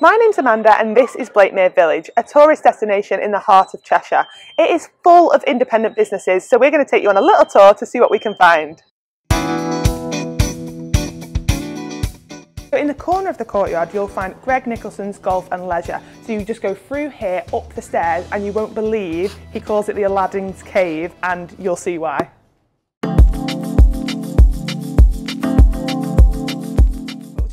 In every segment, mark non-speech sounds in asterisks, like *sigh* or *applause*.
My name's Amanda and this is Blakemere Village, a tourist destination in the heart of Cheshire. It is full of independent businesses, so we're going to take you on a little tour to see what we can find. So in the corner of the courtyard you'll find Greg Nicholson's Golf and Leisure. So you just go through here, up the stairs and you won't believe he calls it the Aladdin's Cave and you'll see why.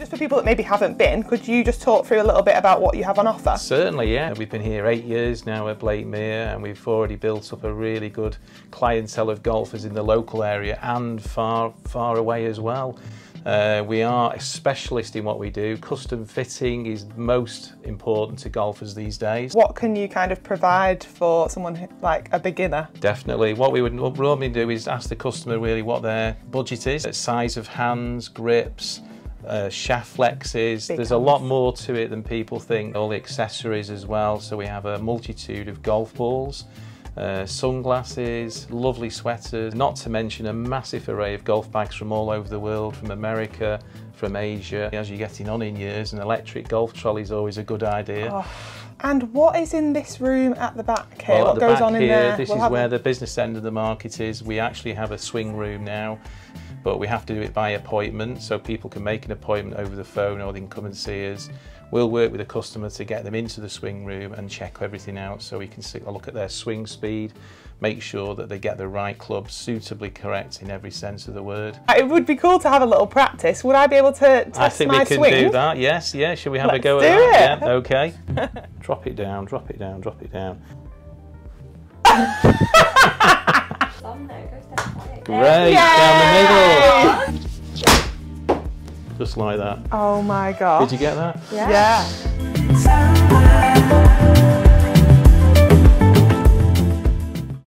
For people that maybe haven't been, could you just talk through a little bit about what you have on offer? Certainly, yeah. We've been here eight years now at Blakemere and we've already built up a really good clientele of golfers in the local area and far, far away as well. Uh, we are a specialist in what we do. Custom fitting is most important to golfers these days. What can you kind of provide for someone who, like a beginner? Definitely. What we would normally do is ask the customer really what their budget is, size of hands, grips, uh, shaft flexes. Big There's a lot more to it than people think. All the accessories as well. So we have a multitude of golf balls. Uh, sunglasses, lovely sweaters, not to mention a massive array of golf bags from all over the world, from America, from Asia. As you're getting on in years, an electric golf trolley is always a good idea. Oh. And what is in this room at the back here? Well, what goes on in here, there? This we'll is where the business end of the market is. We actually have a swing room now but we have to do it by appointment so people can make an appointment over the phone or they can come and see us. We'll work with the customer to get them into the swing room and check everything out so we can look at their swing speed, make sure that they get the right club suitably correct in every sense of the word. Uh, it would be cool to have a little practice. Would I be able to test my swing? I think we can swing? do that, yes, yeah. Should we have Let's a go do at that? It. Yeah, okay. *laughs* drop it down, drop it down, drop it down. Great, Yay! down the middle. Just like that. Oh my god. Did you get that? Yeah. yeah.